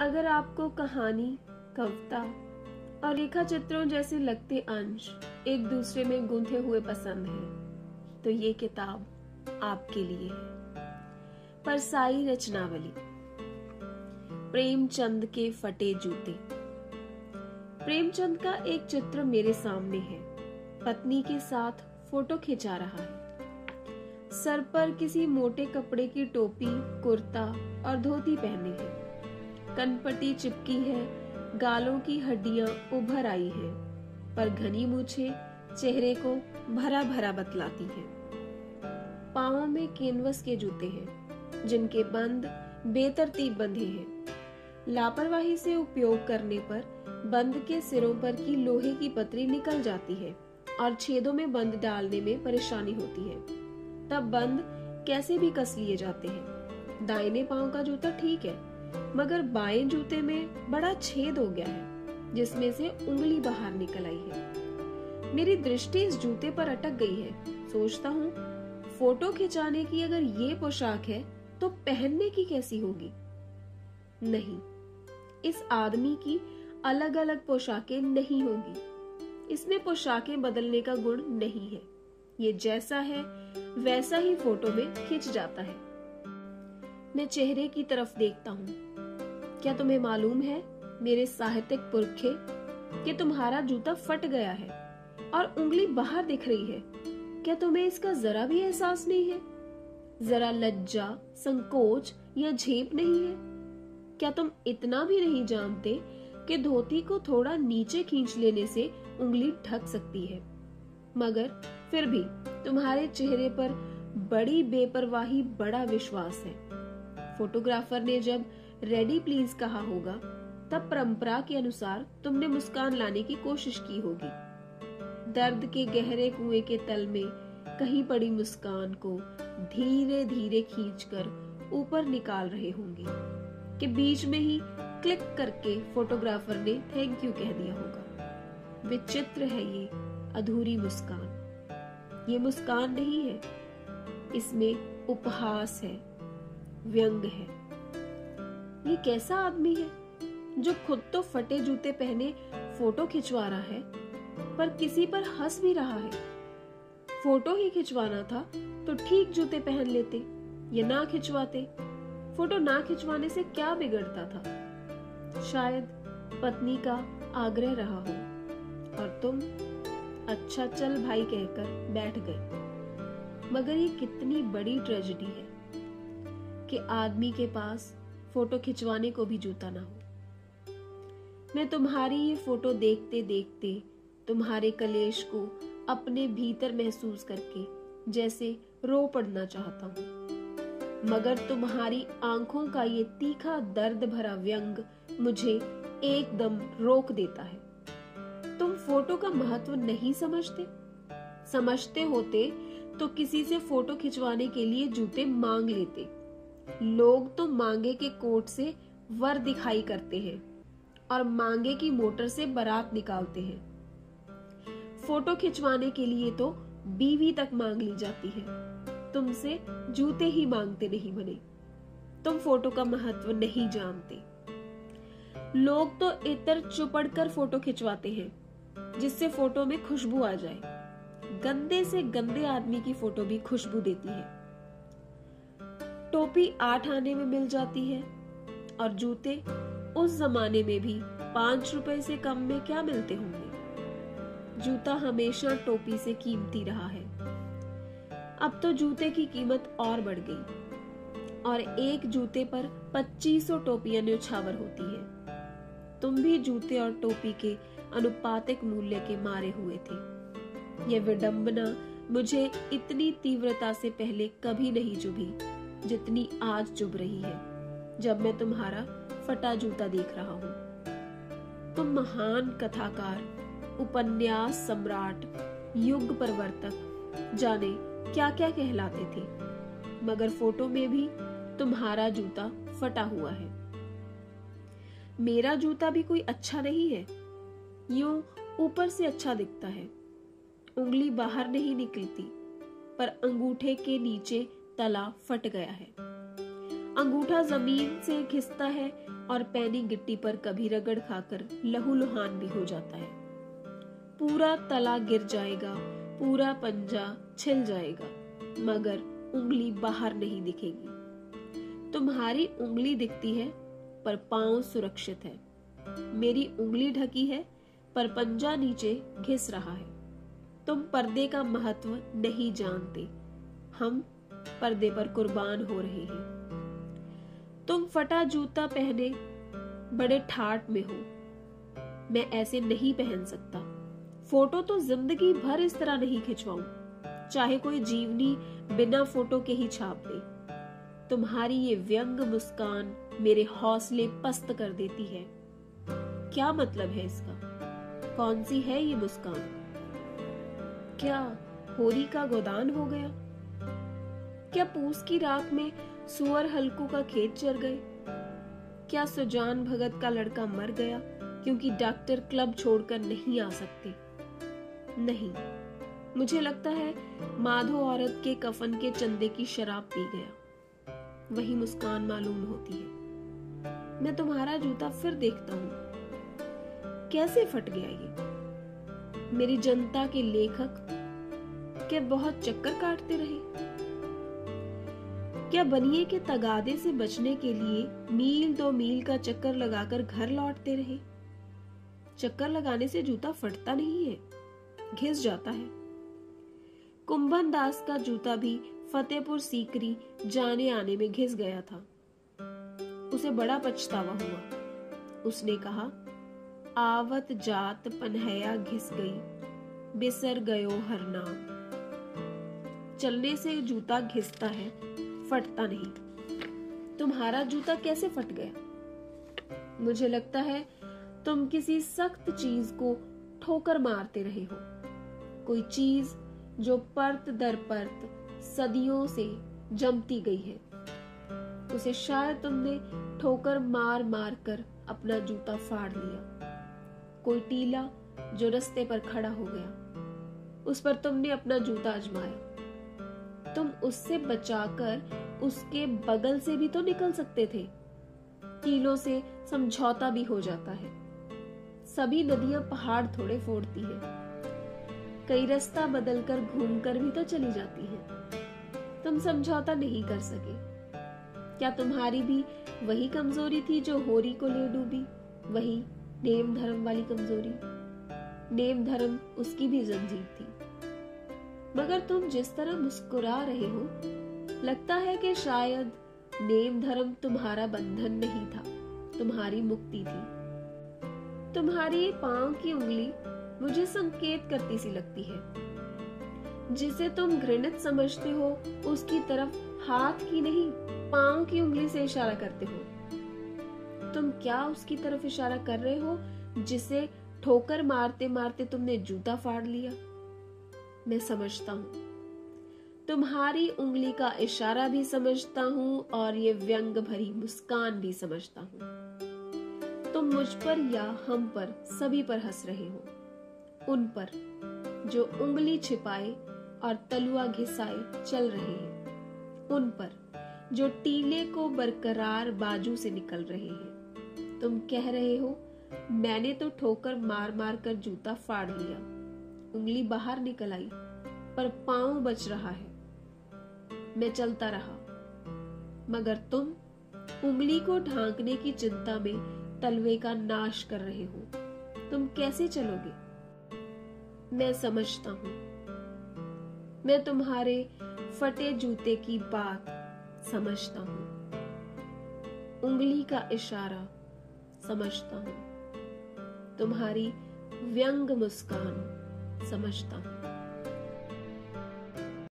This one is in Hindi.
अगर आपको कहानी, कविता और रेखा चित्रों जैसे लगते अंश एक दूसरे में गुंथे हुए पसंद है तो ये किताब आपके लिए है। परसाई रचनावली। प्रेमचंद के फटे जूते। प्रेमचंद का एक चित्र मेरे सामने है। पत्नी के साथ फ़ोटो खिंचा रहा है। सर पर किसी मोटे कपड़े की टोपी, कुर्ता और धोती पहने है। कनपटी चिपकी है गालों की हड्डियाँ उभर आई हैं, पर घनी मूछे चेहरे को भरा भरा बतलाती है। पाओ में केनवस के जूते हैं जिनके बंद बेतरतीब बंधे हैं। लापरवाही से उपयोग करने पर बंद के सिरों पर की लोहे की पतरी निकल जाती है और छेदों में बंद डालने में परेशानी होती है। तब बंद कैसे भी कस लिए जाते हैं। दाहिने पाँव का जूता ठीक है मगर बाएँ जूते में बड़ा छेद हो गया है, जिसमें से उंगली बाहर निकल आई है। मेरी दृष्टि इस जूते पर अटक गई है। सोचता हूँ, फ़ोटो खिंचाने की अगर ये पोशाक है तो पहनने की कैसी होगी? नहीं, इस आदमी की अलग अलग पोशाकें नहीं होगी। इसमें पोशाकें बदलने का गुण नहीं है। ये जैसा है, वैसा ही फ़ोटो में खिंच जाता है। मैं चेहरे की तरफ़ देखता हूँ। क्या तुम्हें मालूम है, मेरे साहित्यिक पुरखे, कि तुम्हारा जूता फट गया है और उंगली बाहर दिख रही है? क्या तुम्हें इसका जरा भी एहसास नहीं है? जरा लज्जा, संकोच या झेप नहीं है? क्या तुम इतना भी नहीं जानते कि धोती को थोड़ा नीचे खींच लेने से उंगली ढक सकती है? मगर फिर भी तुम्हारे चेहरे पर बड़ी बेपरवाही, बड़ा विश्वास है। फोटोग्राफर ने जब रेडी प्लीज़ कहा होगा, तब परंपरा के अनुसार तुमने मुस्कान लाने की कोशिश की होगी। दर्द के गहरे कुएँ के तल में कहीं पड़ी मुस्कान को धीरे धीरे खींचकर ऊपर निकाल रहे होंगे, कि बीच में ही क्लिक करके फोटोग्राफर ने थैंक यू कह दिया होगा। विचित्र है ये अधूरी मुस्कान। ये मुस्कान नहीं है, इसमें उपहास है, व्यंग है। ये कैसा आदमी है, जो खुद तो फटे जूते पहने फ़ोटो खिंचवा रहा है, पर किसी पर हंस भी रहा है। फ़ोटो ही खिंचवाना था तो ठीक जूते पहन लेते, या ना खिंचवाते। फ़ोटो ना खिंचवाने से क्या बिगड़ता था? शायद पत्नी का आग्रह रहा हो, और तुम अच्छा चल भाई कहकर बैठ गए। मगर ये कितनी बड़ी ट्रेजेडी है, कि आदमी के पास फ़ोटो खिंचवाने को भी जूता ना हो। मैं तुम्हारी ये फ़ोटो देखते देखते तुम्हारे कलेश को अपने भीतर महसूस करके जैसे रो पड़ना चाहता हूँ। मगर तुम्हारी आँखों का ये तीखा दर्द भरा व्यंग मुझे एकदम रोक देता है। तुम फ़ोटो का महत्व नहीं समझते? समझते होते तो किसी से फ़ोटो खिंचवाने के लिए जूते मांग लेते। लोग तो मांगे के कोट से वर दिखाई करते हैं और मांगे की मोटर से बारात निकालते हैं। फ़ोटो खिंचवाने के लिए तो बीवी तक मांग ली जाती है। तुमसे जूते ही मांगते नहीं बने। तुम फ़ोटो का महत्व नहीं जानते। लोग तो इतर चुपड़ कर फ़ोटो खिंचवाते हैं, जिससे फ़ोटो में खुशबू आ जाए। गंदे से गंदे आदमी की फ़ोटो भी खुशबू देती है। टोपी आठ आने में मिल जाती है। और जूते उस जमाने में भी पाँच रुपए से कम में क्या मिलते होंगे? जूता हमेशा टोपी से कीमती रहा है। अब तो जूते की कीमत और बढ़ गई। और एक जूते पर पच्चीसों टोपियाँ न्यौछावर होती है। तुम भी जूते और टोपी के अनुपातिक मूल्य के मारे हुए थे। यह विडंबना मुझे इतनी तीव्रता से पहले कभी नहीं चुभी। जितनी आज चुभ रही है, जब मैं तुम्हारा फटा जूता देख रहा हूँ। तुम महान कथाकार, उपन्यास सम्राट, युग परिवर्तक, जाने क्या क्या कहलाते थे, मगर फ़ोटो में भी तुम्हारा जूता फटा हुआ है। मेरा जूता भी कोई अच्छा नहीं है, यूँ ऊपर से अच्छा दिखता है। उंगली बाहर नहीं निकलती, पर अंगूठे के नीचे तला फट गया है। अंगूठा ज़मीन से घिसता है और पैनी गिट्टी पर कभी रगड़ खाकर लहूलुहान भी हो जाता है। पूरा तला गिर जाएगा, पूरा पंजा छिल जाएगा, मगर उंगली बाहर नहीं दिखेगी। तुम्हारी उंगली दिखती है, पर पाँव सुरक्षित है। मेरी उंगली ढकी है, पर पंजा नीचे घिस रहा है। तुम पर्दे का महत्व नहीं जानते। हम पर्दे पर कुर्बान हो रहे हैं। तुम फटा जूता पहने बड़े ठाट में हो। मैं ऐसे नहीं पहन सकता। फ़ोटो तो ज़िंदगी भर इस तरह नहीं खिंचवाऊं। चाहे कोई जीवनी बिना फ़ोटो के ही छाप दे। तुम्हारी ये व्यंग मुस्कान मेरे हौसले पस्त कर देती है। क्या मतलब है इसका? कौन सी है ये मुस्कान? क्या होरी का गोदान हो गया? क्या पूस की रात में सुअर हल्कू का खेत चर गए? क्या सुजान भगत का लड़का मर गया क्योंकि डॉक्टर क्लब छोड़कर नहीं आ सकते? नहीं। मुझे लगता है माधो औरत के कफन के चंदे की शराब पी गया। वही मुस्कान मालूम होती है। मैं तुम्हारा जूता फिर देखता हूँ। कैसे फट गया ये? मेरी जनता के लेखक क्या बहुत चक्कर काटते रहे? क्या बनिए के तगादे से बचने के लिए मील दो मील का चक्कर लगाकर घर लौटते रहे? चक्कर लगाने से जूता फटता नहीं है, घिस जाता है। कुंभन दास का जूता भी फतेहपुर सीकरी जाने आने में घिस गया था। उसे बड़ा पछतावा हुआ। उसने कहा, आवत जात पनहया घिस गई, बिसर गयो हर नाम। चलने से जूता घिसता है फटता नहीं। तुम्हारा जूता कैसे फट गया? मुझे लगता है तुम किसी सख्त चीज़ को ठोकर मारते रहे हो। कोई चीज़ जो परत दर परत सदियों से जमती गई है। उसे शायद तुमने ठोकर मार मार कर अपना जूता फाड़ लिया। कोई टीला जो रस्ते पर खड़ा हो गया। उस पर तुमने अपना जूता आजमाया। तुम उससे बचाकर उसके बगल से भी तो निकल सकते थे। टीलों से समझौता भी हो जाता है। सभी नदियाँ पहाड़ थोड़े फोड़ती हैं। कई रास्ता बदलकर घूमकर भी तो चली जाती हैं। तुम समझौता नहीं कर सके। क्या तुम्हारी भी वही कमज़ोरी थी जो होरी को ले डूबी? वही नेम धर्म वाली कमज़ोरी? नेम धर्म उसकी भी जंजीर थी। मगर तुम जिस तरह मुस्कुरा रहे हो, लगता है कि शायद नेम धर्म तुम्हारा बंधन नहीं था, तुम्हारी मुक्ति थी। तुम्हारी पाँव की उंगली मुझे संकेत करती सी लगती है। जिसे तुम घृणित समझते हो, उसकी तरफ़ हाथ की नहीं, पाँव की उंगली से इशारा करते हो। तुम क्या उसकी तरफ़ इशारा कर रहे हो, जिसे ठोकर मारते मारते तुमने जूता फाड़ लिया? मैं समझता हूँ। तुम्हारी उंगली का इशारा भी समझता हूँ और ये व्यंग भरी मुस्कान भी समझता हूँ। तुम मुझ पर या हम पर सभी पर हंस रहे हो। उन पर जो उंगली छिपाए और तलुआ घिसाए चल रहे हैं। उन पर जो टीले को बरकरार बाजू से निकल रहे हैं। तुम कह रहे हो, मैंने तो ठोकर मार मार कर जूता फाड़ लिया। उंगली बाहर निकल आई, पर पाँव बच रहा है। मैं चलता रहा, मगर तुम उंगली को ढांकने की चिंता में तलवे का नाश कर रहे हो। तुम कैसे चलोगे? मैं समझता हूँ। मैं तुम्हारे फटे जूते की बात समझता हूँ। उंगली का इशारा समझता हूँ। तुम्हारी व्यंग मुस्कान समझता हूँ।